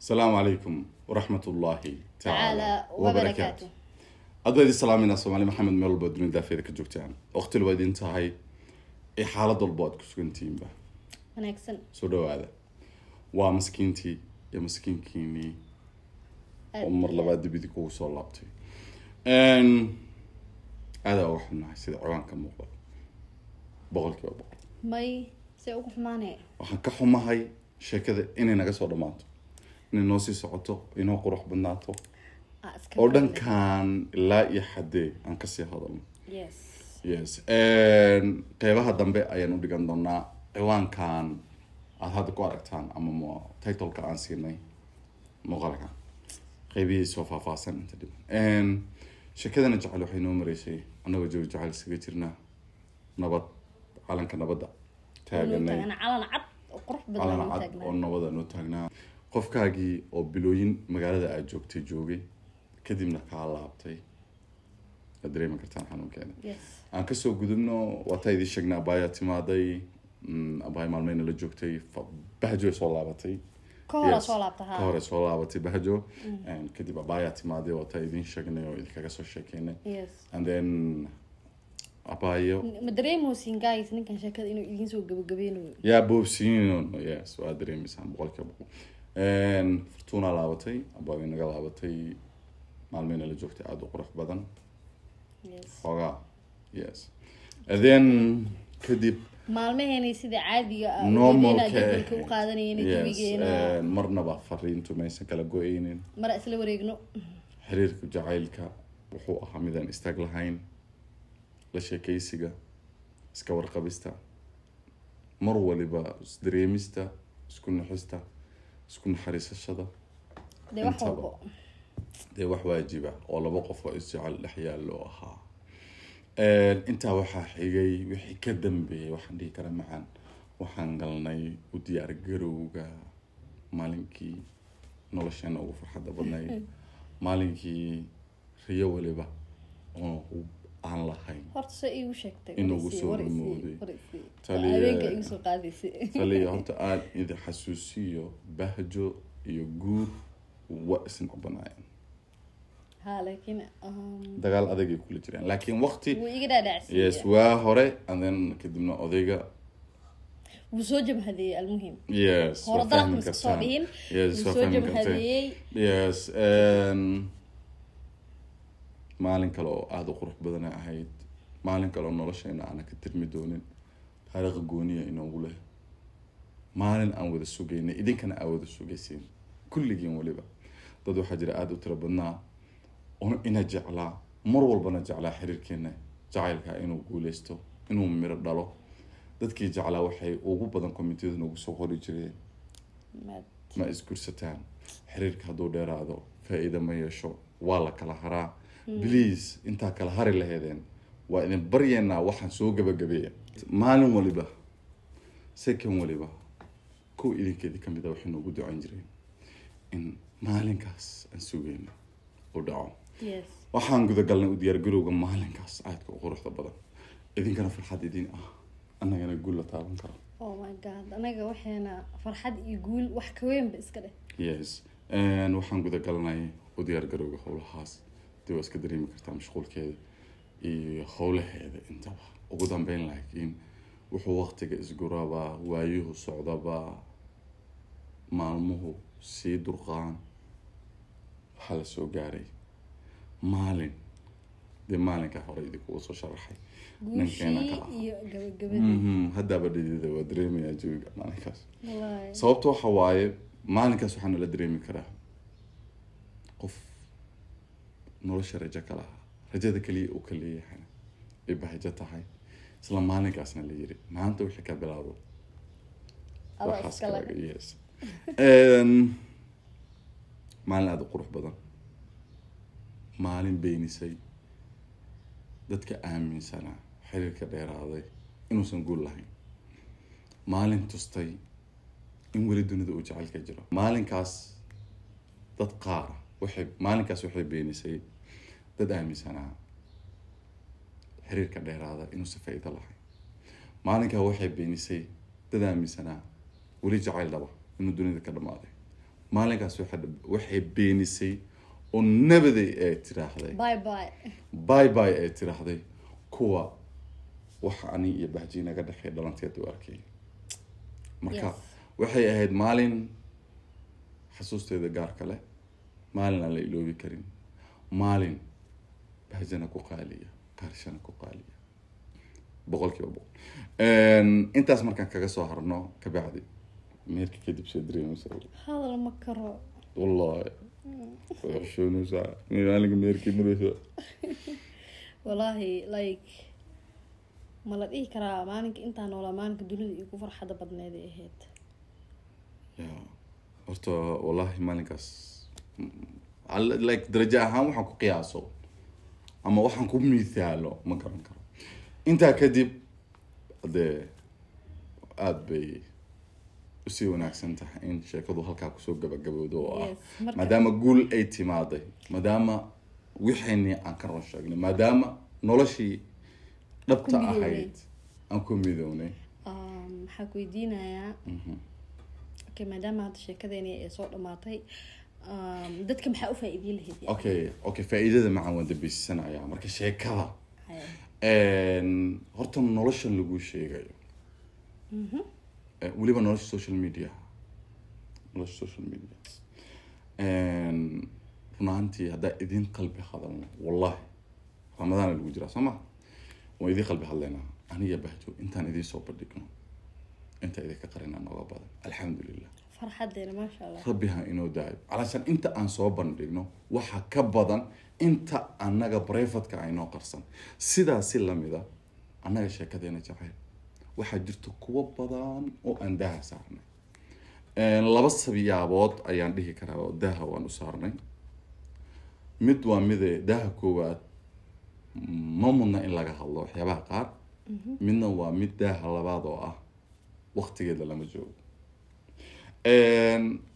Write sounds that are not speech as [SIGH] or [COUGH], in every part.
asalaamu calaykum waraxmat ullaahi tacaala wabarakaatu aad baa idin salaamayna soomaali maxamed meel walba dunida daafeeda ka joogtaan. Waqtil waa idin tahay ee xaalad walba aad ku sugantihiinba wanaagsan. Soo dhawaada. Waa maskiintii iyo maskiinkiinii oo mar labaad dibidi kugu soo laabtay. Aadaa uga xunnahay sida ciwaanka muuqda. Boqol kiiba boqol. May se ugu xumaane waxaan ka xumahay sheekada inay naga soo dhammaato inay noo sii socoto inoo qurux badnaato oo dhankan ilaa iyo xaddee aan ka sii hadalno yes. Yes. qeybaha dambe ayaan u dhigan doonaa ciwaankan aada hadda ku aragtaan ama mo- titleka aan siinay muuqaalka qeybihiisoo faahfaahsan inta dhiban sheekadana jecel waxay noo mareysay annagoo jawi jecel isaga jirnaa nabad calanka nabadda taaganay taagana calan cad oo nabada noo taagnaa qofkaagii oo bilooyin magaalada aad joogtay joogay kadibna kaa laabtay. Waad dareemi kartaan xanuunkeeda aan ka soo gudubno waataa idin sheegnay abaayaa timaaday. Mm, abaaya maalmeyna la joogtay fa- bahjo soo laabatay. Ka hore Yes. soo laabatay bahjo. Kadib abaayaa timaaday waataa idin sheegnay oo idinkaga soo sheekeynay. Yes. And then abaayo yaa boobsiin yes. Waa dareemeysaan boqolkiiba boqol fortuna laabatay abaayo naga laabatay maalmeyna la joogtay aada u qurux badan. Xoogaa yes. Then kadib sida caadiga ah Normalka eh, marnaba fariintu maysan kala isla wareegno. Xiriirka jacaylka wuxuu ahaa midaan istaag lahayn. La sheekaysiga iska warqabista. Mar waliba isdareemista isku naxista isku naxariisashada dee wax Intaba. walbo. Dee wax waajiba oo laba qof oo isjecel dhex yaalloo ahaa. Intaa waxaa xigay wixii ka dambeeyay waxaan dhihi karaa macaan waxaan galnay u diyaar garowga maalinkii nolosheena ugu farxadda badnayd. [LAUGHS] Maalinkii riyo waliba oo aan lahayn. Horta soo rumowday. [LAUGHS] horta aan idin xasuusiyo bahjo iyo guur waa isnacbanaayeen ha laakiin um, dagaal adagay kula jireen. Laakiin dhaadhacsiiya yes waa hore and then kadibna odayga wuu soo jamhadeeyey almuhim yes hore waa dalabka fahmi iska soo kartaan. dhihin. Yes wuu waa soo fahmi kartaan. jamhadeeyey yes um, maalin kale oo aada u qurux badana ahayd maalin kale oo nolosheena aana ka tirmi doonin taariikha gooniya inoogu leh. Maalin aan wada sugaynay idinkana aa wada sugaysiin. Kulligiin weliba dad waxaa jira aada u tiro badnaa ina jeclaa mar walbana jeclaa xiriirkeena jacaylka inuu guuleysto inuu miro dhalo. Dadkii jeclaa waxay ugu badan committeeda noogu soo qori jireen. Ma isgursataan xiriirka hadduu dheeraado faa-iida ma yeesho waa la kala haraa please intaa kala hari laheedeen. Waa idin baryeynaa waxaan soo gabagabeeya. Maalin waliba second waliba kow idinkeedii ka mid a waxay noogu ducan jireen in maalinkaas aan sugeyno u dhaco. Waxaan gudagalnay u diyaargarowga maalinkaas aadka u quruxda badan. Idinkana farxad idin ah. Annagana guul la taaban karo. Oh my god anaga waxayna farxad iyo guul wax ka weynba iska dheh. Yes. Waxaan gudagalnay u diyaargarowga howlahaas waa iska dareemi kartaa mashquulkeeda iyo howlaheeda intaba ugu dambeyn laakiin wuxuu waqtiga isgurabaa waayuhu socdaba maalmuhu sii durqaan waxaa la soo gaaray maalin dee maalinka hore idinkugu soo sharaxay ninkeena guushii ka ah iyo gabagabadii Mhm, haddaaba dhidida waa dareemayaa jawiga maalinkaas sababta waxa waaye maalinkaas waxaa nala dareemi karaa qof nolosha rajo ka lahaa rajada keliya uu ka leeyahayna ay bahjo tahay isla maalinkaasna la yiri maanta wixii ka bilaabo maalin aada u qurux badan maalin beenisay dadka aaminsanaa xiriirka dheeraaday inuusan guul lahayn maalin tustay in weli dunida uu jecelka jiro maalinkaas dad qaara maalinkaas waxay beenisay dad aaminsanaa xiriirka dheeraada inuusan faa-iido lahayn maalinkaa waxay beenisay dad aaminsanaa weli jacayl dhaba inuu dunida ka dhamaaday. Maalinkaas waxay beenisay oo nabaday ee tiraahday. Bye bye. Ee tiraahday kuwa waxa ani iyo bahji naga dhalanteed u arkay. Marka waxay ahayd maalin xasuusteeda gaarka leh maalin aan la iloobi karin. Maalin bahjana ku qaaliya kaarshana ku qaaliya. Boqol. Kiiba boqol intaas markaan kaga soo harno kabacdi meerka kadib soo dareemaysa hadal ma karo. Wallahi xushoonaysaa maalinka meerkii maraysa [LAUGHS] wallaahi like ma la dhihi karaa maalinka intaa noolaa maalinka dunida igu farxadda badneed ay ahayd. Ya horta wallahi maalinkaas mm, al- like darajo ahaan waxaan ku qiyaaso ama waxaan ku mithaalo ma garan karo. Intaa kadib dee aada bay u sii wanaagsan tahay in sheekadu halkaa ku soo gabagabowdo oo ah maadaama guul ay timaaday maadaama wixaynii aan ka ron sheegnay maadaama noloshii dhabta ahayd aan ku midownay. Waxaa ku weydiinayaa? Okay maadaama hadda sheekadeeni ay soo dhamaatay dadka maxaa u faa-iidiin lahayd okay okay faa'iidada macaan waan dambeysanayaa marka sheekada. Horta noloshan lagu sheegayo. Eh, weliba nolosha social media. Nolosha social media. Een, run ahaantii haddaa idin qalbi hadalno wallahi ramadaana lagu jiraa soo ma? Waan idin qalbi hadlaynaa. Aniga bahjo intaan idiin soo bandhigno. Inta idinka qarina nooga badan. Alxamdulilah rabbi ha inoo daayo. Calaashaan inta aan soo bandhigno waxa ka badan inta annaga brefadka aynoo qarsan. Sidaasi lamida annaga sheekadeena jacayl waxaa jirta kuwo badan oo aan daaha saarnay. Laba sabiyaabood ayaan dhihi karaa oo daaha waan u saarnay. Mid waa mide daaha koowaad ma mudna in laga hadlo waxyaabaha qaar. Midna waa mid daaha labaad oo ah waqtigeeda lama joogo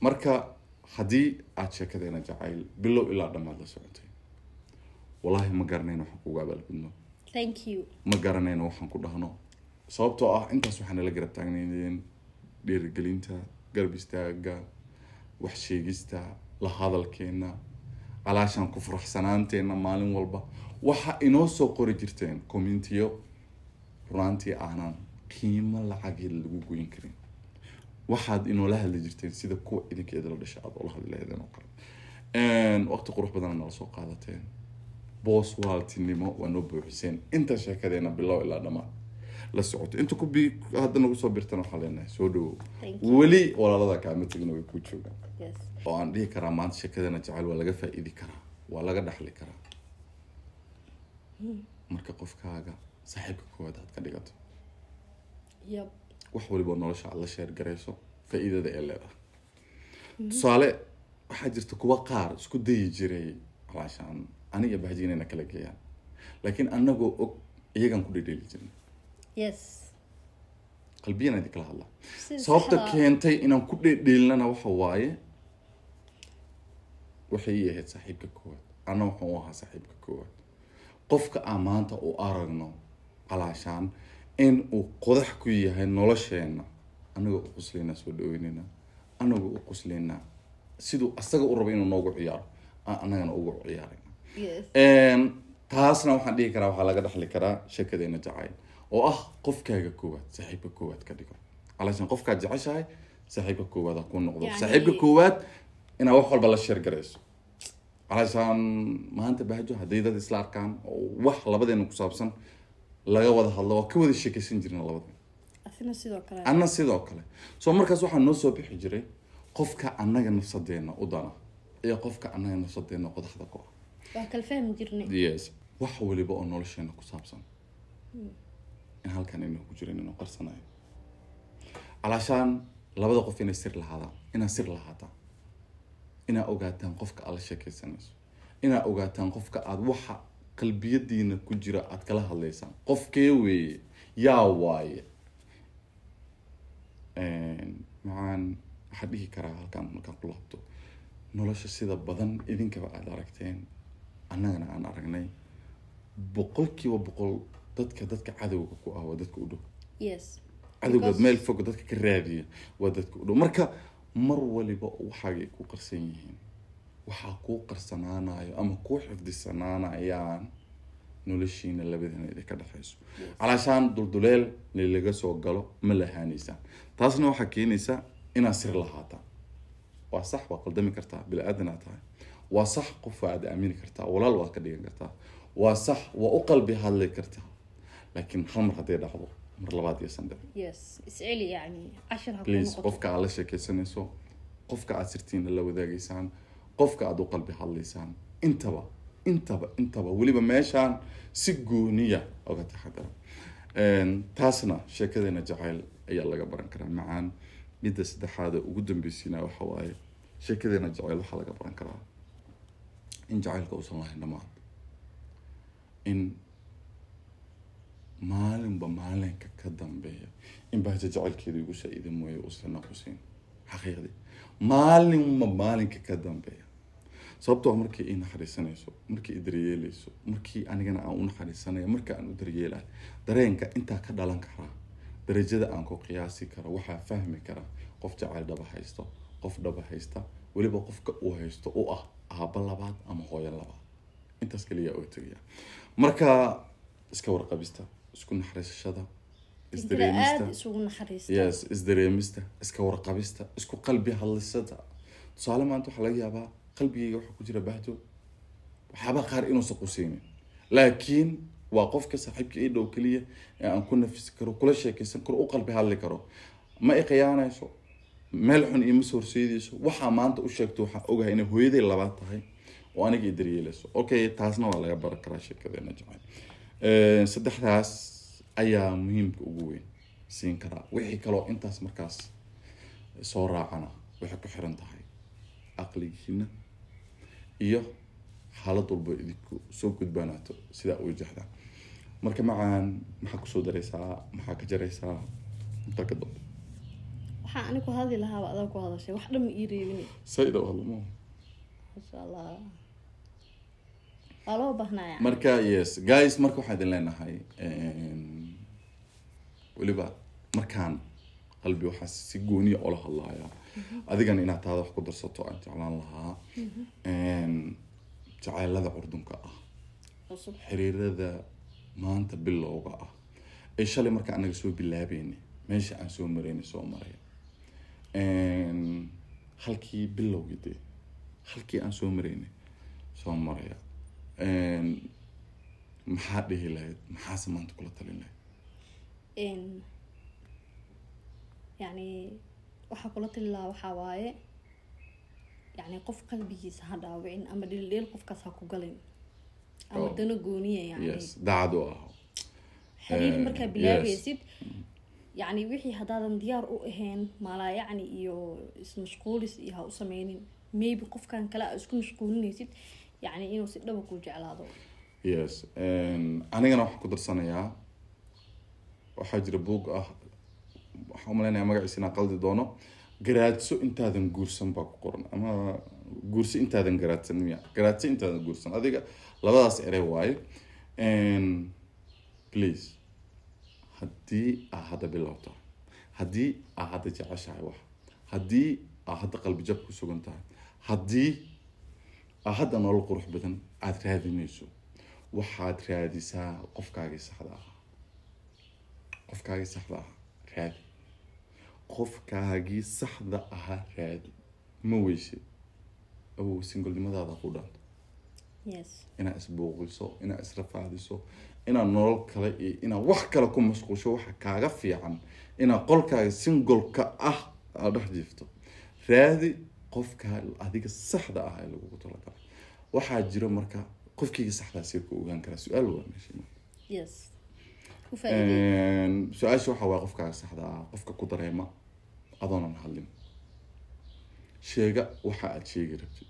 marka haddii aada sheekadeena jacayl bilow ilaa dhammaad la socotay wallahi ma garanayno waxaan kugu abaalgudno ma garanayno waxaan ku dhahno. Sababtoo ah intaas waxaa nala garab taagnaydeen dhiirigelinta garab istaaga wax sheegista la hadalkeena calaashaan ku faraxsanaanteena maalin walba. Waxa inoo soo qori jirteen commentiyo runaantii aanan qiimo lacageed lagu goyn karin waxaad inoola hadli jirteen sida kuwa idinkeeda la dhasha aad oola hadli lahaydeen oo kale. Waqti qurux badan nala soo qaadateen boos waaltinimo waa noo buuxiseen. Inta sheekadeena bilow ilaa dhammaad la socoto. Inta ku hadda nagu soo birtana waxaan leenahay soo dhawow weli walaalada kaama tegin way ku joogaan. Oo aan dhihi karaa maanta sheekadeena jecel waa laga faa-iidi karaa waa laga dhaxli karaa. Marka qofkaaga saaxiibka koowaad aad ka dhigato wax waliba nolosha aad la sheer garayso faa-iidada ee leedahay. Tusaale waxaa jirta kuwa qaar isku dayi jiray alaashaan aniga bahji inayna kala geeyaan. Laakiin anagoo og iyagaan ku dhedheeli jirin. Yes. Qalbiyan idin kala Sida sababta keentay inaan ku dhedheelnana waxa waaye waxay ii ahayd saaxiibka koowaad. Anna waxaan u ahaa saaxiibka koowaad. Qofka aan maanta u aragno calaashaan in uu qodax ku yahay nolosheena anagoo u quslaynaa soo dhaweynayna anagoo u quslaynaa siduu asaga u rabo inuu noogu ciyaaro. Aan annagana ugu ciyaarayna taasna waxaan dhihi karaa waxaa laga dhaxli karaa sheekadeena jacayl. Oo ah qofkaaga koowaad saaxiibka koowaad ka dhigo. Calaashan qofkaad jeceshahay saaxiibka koowaad ha ku noqdo. Saaxiibka koowaad inaad wax walba la sheer garayso calaashaan maanta bahjo hadday dad isla arkaan oo wax labadeena ku saabsan laga wada hadlo waa ka wada sheekaysan jirna labada anna sidoo kale. Soo markaas waxaa noo soo bixi jiray qofka annaga nafsadeena u dana iyo qofka annaga nafsadeena qodaxda ku ah. Wax waliba oo nolosheena ku saabsan. In halkan aynu ku jirin inuu qarsanayo. Calaashaan labada qof inay sir lahaadaan inaad sir lahaataan. Inaad ogaataan qofka aad la sheekaysanayso inaad ogaataan qofka aad waxa qalbiyadiina ku jira aad kala hadlaysaan. Qofkee weeye yaa waaye. Macaan waxaa dhihi karaa halkaan markaan ku laabto. Nolosha sida badan idinkaba aad aragteen annagana aan aragnay. Boqolkiiba boqol dadka dadka cadowga ku ah waa dadka u dhow. Cadowga meel fog dadka ka raadiya waa dadka u dhow. Marka mar waliba waxaagay ku qarsan yihiin waxaa kuu qarsanaanayo ama kuu xifdisanaanayaan noloshiina labadana idinka dhexayso. Calaashaan dulduleel laga soo galo ma lahaanaysaan taasna waxaa keenaysa inaad sir lahaataan waa sax waa qaldami kartaa bili-aadan aad tahay. Waa sax qof aad aamini kartaa walaal waad ka dhigan kartaa waa sax waa u qalbi hadli kartaa laakiin hal mar hadday dhacdo mar labaad please noqoto. qofka aad la sheekeysanayso qofka aad sirtiina la wadaagaysaan qofka aad u qalbi hadlaysaan intaba intaba intaba. Weliba meeshaan si gooniya oga taxadara taasna sheekadeena jacayl ayaa laga baran karaa. Macaan midda saddexaad ee ugu dambeysiina waxa waaye sheekadeena jacayl waxaa laga baran karaa. In jacaylka uusan lahayn dhamaad in maalinba maalinka ka dambeeya in bahja jacaylkeeda igu saa-iida mooye uusan naqusin xaqiiqdii maalinba maalinka ka dambeeya sababtoo ah markii i naxariisanayso markii i daryeelayso markii anigana aan u naxariisanayo marka aan u daryeelayo dareenka intaa ka dhalan karaa darajada aan ku qiyaasi karo waxaa fahmi kara qof jacayl dhaba haysto qof dhaba haysta weliba qofka uu haysto u ah aaba labaad ama hooyo labaad. Intaas kaliya oo tegaya. Marka iska warqabista isku naxariisashada isdareemista iska warqabista isku qalbi hadlisada. Tusaale maanta waxaa laga yaabaa qalbigayga waxaa ku jira bahdo. Waxyaabaa qaar inuusan quseynin laakiin waa qofka saaxiibka ii dhow keliya ee aan ku nafisi karo kula sheekeysan karo u qalbi hadli karo. Ma i meel xun iima horseedayso? Waxaa maanta u sheegto waxaan ogahay inay hooyaday labaad tahay oo aniga i daryeelayso. Okay taasna waa laga baran karaa sheekadeena jacayl. Saddexdaas ayaa muhiimka ugu weyn siin karaa. Wixii kaloo intaas markaas soo raacana waxay ku xiran tahay aqligiina iyo xaalad walba idinku soo gudbaanaato sidaa wajahda marka macaan maxaa ku soo daraysaa? Maxaa ka jaraysaa? Intaa ka dambe waxaa ani ku hadli lahaaba adaa ku hadashay. Wax dhan ma ii reebin sayda hadlamo masha allah waa loo baahnaya marka yes. Guys marka waxaa idin leenahay em, weliba markaan qalbi waxaa si gooniya ola hadlaaya adigana inaad taada wax ku darsato aan jeclaan lahaa. Em, jacaylada curdunka ah. Xiriirada maanta bilowga ah. Ee shalay marka anaga soo bilaabayna meesha aan soo marayna soo maraya Em, halkii bilowgii dee halkii aan soo maraynay soo maraya maxaa dhihi lahayd maxaase maanta kula talin lahayd? Yani waxaa kula tali lahaa waxaa waaye yani qof qalbigiisa ha dhaawicin ama dhildheel qofkaas ha ku galin ama Oh. dano gooniya u ah xiriir Eh, markaa bilaabaysid yani wixii haddaadan diyaar u ahayn maalaa yacni iyo ismashquulis iyo ha u sameynin maybe qofkan kale aa isku mashquulinaysid yani inuu si dhaba ku jeclaado. Yes anigana waxaan ku darsanayaa waxaa jira buug ah waxaan umaleynaya magaciisa qaldi doono. Garaadso intaadan guursan baa ku qoran. Ama guurso intaadan garaadsan miya garaadso intaadan guursan. Adiga labadaas erey waaye. Please haddii aa hadda bilowta haddii aa hadda jeceshahay wax haddii aa hadda qalbi jab ku sugan tahay haddii aa hadda nolol qurux badan aada raadinayso waxaad raadisaa qofkaagii saxda ahaa. Qofkaagii saxda ahaa. Raadi qofkaagii saxda ahaa raadi. Ma weyse. Awow singolnimadaada ku dhaanto yes. Inaad isbuuqiso inaad israfaadiso inaad nolol kale iyo inaad wax kale ku mashquusho waxa kaaga fiican. Inaad qolkaaga singolka ah aad dhex jiifto raadi qofkaa adiga saxda ah ee lagugu talagalay waxaa jira marka qofkayga saxdaa ku ogaan karaa su'aal waa meesha su'aasha waxaa waaya qofkaaga saxda ah qofka ku dareema adoonan hadlin sheega waxa aad sheegi rabtid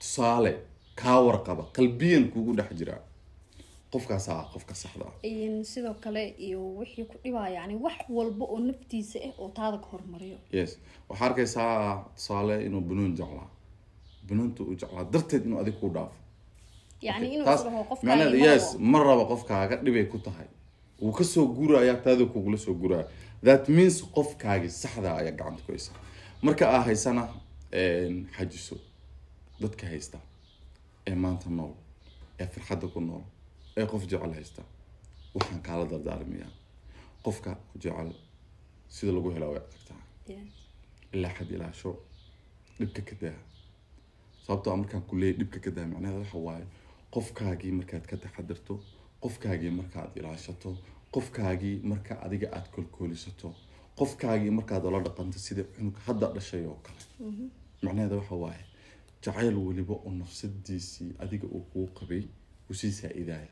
tusaale kaa warqaba qalbiyan kugu dhex jiraa qofkaas ah qofka saxda ah sidoo kale iyo wixii ku dhibaa yani wax walba oo naftiisa ah oo taada ka hormariyo yes waxaa arkaysaa tusaale inuu banoon jeclaa banoonta uu jeclaa darteed inuu adiga ku dhaafo yani inuu qofka yes. ma raba qofkaaga dhibay ku tahay wuu ka soo guraya taada kugula soo guraya that means qofkaagi saxda ayaa gacanta ku haysa. Marka aa haysana xajiso. Dadka haysta ee maanta nool ee farxadda ku nool ee qof jecel haysta. Waxaan kaala dardaarmiyaa. Qofka jecel sida lagu helaa way adagtaa ilaa xad ilaasho dhibka ka daa. Sababtoo ah markaan ku dhibka ka daa macnaheeda waxa waaye qofkaagii markaad ka taxadirto qofkaagii markaad ilaashato qofkaagii marka adiga aad kolkoolisato qofkaagii markaad ola dhaqanto sida cunug hadda dhashay oo kale. Macnaheeda waxa waaye jacayl weliba oo nafsadiisii adiga uu kuu qabay uu sii saa-idaaya.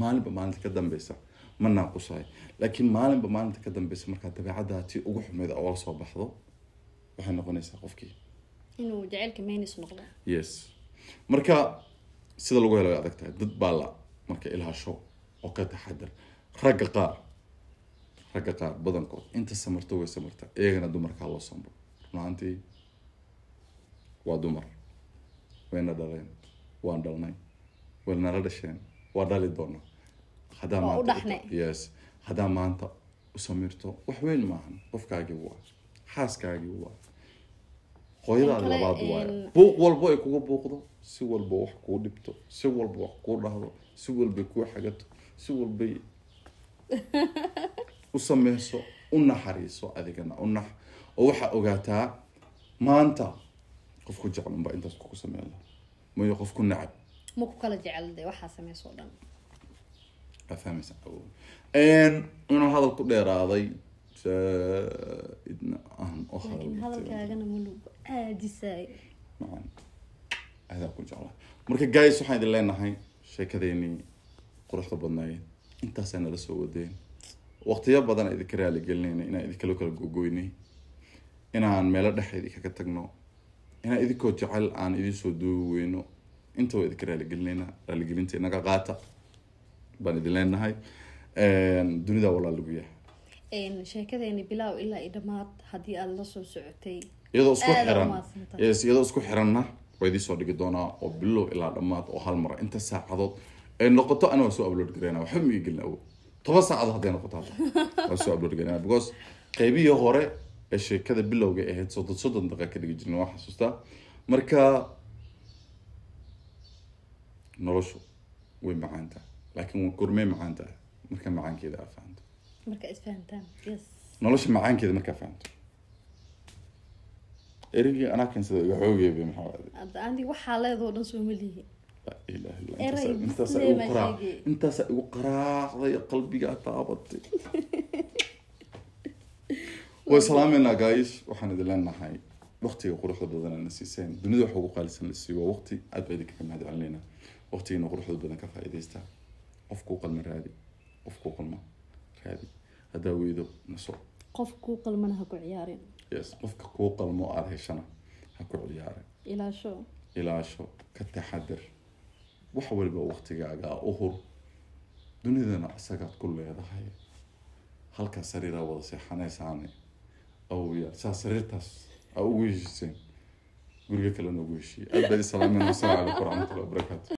Maalinba maalinta ka dambeysa ma naaqusayo laakiin maalinba maalinta ka dambeysa markaa dabeecaddaa tii ugu xumeyd oola soo baxdo waxay noqonaysaa qofkii. Inuu jaceylka menis noqdo. Yes. Marka sida lagu helo way adag tahay dad baa la marka ilaasho oo ka taxadar ragga qaar ragga qaar badankood inta samarto way samarta iyagana dumarkaa loo samro. Runaantii waa dumar. Wayna dhaleen waan dhalnay wayna nala dhasheen waa dhali doonaa. Dhaxnay. yes. Haddaa maanta u samirto wax weyn maahan qofkaagii waa. Xaaskaagii waa. Hooyadaada labaad waayo buuq walbo ay kuga buuqdo si walba wax kuu dhibto si walba wax kuu dhahdo si walbay kuu xagato si walbay [LAUGHS] u sameyso u naxariiso adigana. U nax oo waxaa ogaataa maanta qofku jecel unbaa intaas kugu sameyn laha mayo qofku nacab. Ma ku kala jecel de waxaa sameyso dhan? Inaan hadal ku dheeraaday aan u hadalkaagana malugu ku jeclaa marka guys waxaan idin leenahay sheekadeenii quruxda badnaayeen intaasaa nala soo wadeen. Waqtiyo badan idinka raali gelinayna inaan idinkala kala gogoynay inaan meelo dhex idinkaga tagno. Inaan idinkoo jecel aan idin soo duubi weyno. Intaba idinka raaligelinayna raaligelinta inaga qaata. Baan idin leenahay. Dunida walaa lagu yahay. Sheekadeeni bilaaw ilaa i dhammaad haddii aada la soo socotay. Iyadoo isku xiran. iyadoo isku xiranna waa idiin soo dhigi doonaa oo bilow ilaa dhammaad oo hal mar. Inta saacadood النقطة أنا وسوء أبو لورد جرينا وحمي يقول لنا أول تبصع هذا هذه النقطة [LAUGHS] وسوء أبو لورد جرينا بقص قيبي يغورة إيش كذا بالله وجه هاد صوت صوت دقة كده جدنا واحد سوستا. مركا نرشو وين معانتا لكن كرمي معانتا مركا معان كذا أفهمت مركا إتفهمت يس نرش معان كذا مركا فهمت. إيري أنا كنت سوي حوجي بمحاولة. عندي وحالة ذو نصف مليه إله إلا أنت. إيه، سأقرا أنت سأقرا قلبي قاعد تعبط [LAUGHS] وسلامنا جايش وحنا دلنا هاي وقتي يقول حدود بدنا نسيسين. دون ذي حقوق قال سن السي ووقتي أبعد كم هذا علينا. وقتي نقول حدود بدنا كفا إذا استع أفقوق المرة هذه. أفقوق الما هذه. هذا ويدو نصو. قفقوق الما هكو عيارين يس قفقوق الما أرهشنا هكو عيارين إلى شو؟ إلى شو؟ كتحدر. Wax waliba waqtigaaga u hur dunidana isagaad ku leedahay. Halkaa sariiraa wada seexanaysaane awya saa sariirtaas aa ugu heshiiseen guriga kalena ugu heshiiye aad baa i salaamen wasalaamu calaykum waraxmatullahi wabarakaatu